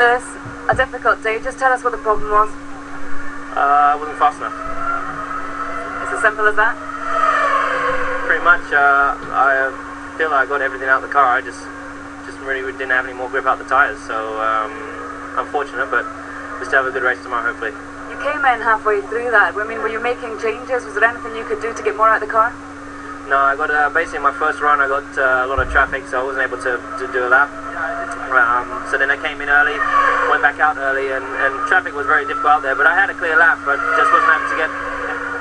Lewis, a difficult day. Just tell us what the problem was. Uh, I wasn't fast enough. It's as simple as that. Pretty much, uh, I feel like I got everything out of the car. I just, just really didn't have any more grip out the tyres. So, um, unfortunate, but we still have a good race tomorrow, hopefully. You came in halfway through that. I mean, were you making changes? Was there anything you could do to get more out of the car? No, I got uh, basically my first run. I got uh, a lot of traffic, so I wasn't able to, to do a lap. Um, so then I came in early, went back out early, and, and traffic was very difficult out there. But I had a clear lap, but just wasn't able to get.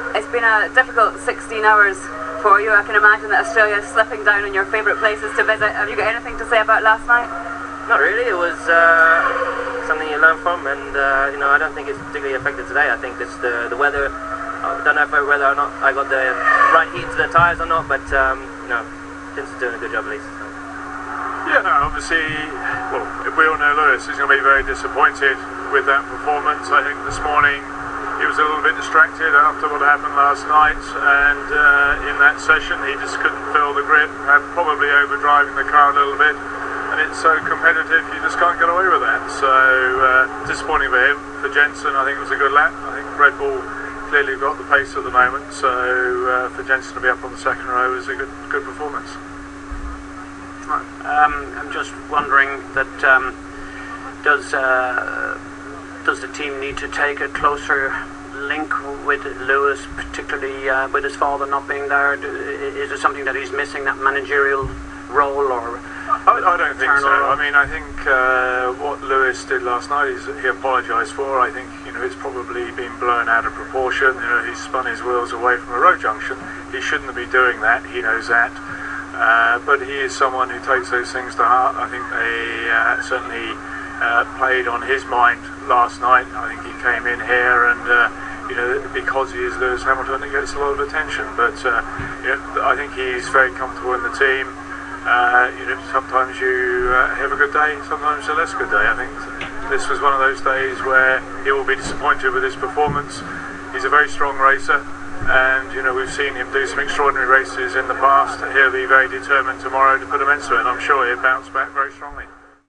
It's been a difficult 16 hours for you. I can imagine that Australia is slipping down on your favourite places to visit. Have you got anything to say about last night? Not really. It was uh, something you learn from, and uh, you know I don't think it's particularly affected today. I think it's the the weather. I don't know if I, whether or not I got the right heat to the tyres or not, but um, you know, Vince is doing a good job at least. So. Yeah, obviously, well, we all know Lewis is going to be very disappointed with that performance. I think this morning he was a little bit distracted after what happened last night, and uh, in that session he just couldn't feel the grip, had probably overdriving the car a little bit, and it's so competitive you just can't get away with that. So uh, disappointing for him. For Jenson, I think it was a good lap. I think Red Bull clearly got the pace at the moment, so uh, for Jenson to be up on the second row is a good good performance. Um, I'm just wondering that um, does uh, does the team need to take a closer link with Lewis, particularly uh, with his father not being there? Is it something that he's missing that managerial role or? I, I don't think so. I mean, I think uh, what Lewis did last night is he apologised for. I think you know it's probably been blown out of proportion. You know, he spun his wheels away from a road junction. He shouldn't be doing that. He knows that. Uh, but he is someone who takes those things to heart. I think they uh, certainly uh, played on his mind last night. I think he came in here and, uh, you know, because he is Lewis Hamilton, it gets a lot of attention. But, uh, you know, I think he's very comfortable in the team. You know, sometimes you have a good day, sometimes a less good day. I think this was one of those days where he will be disappointed with his performance. He's a very strong racer and you know we've seen him do some extraordinary races in the past. He'll be very determined tomorrow to put immense to it, and I'm sure he'll bounce back very strongly.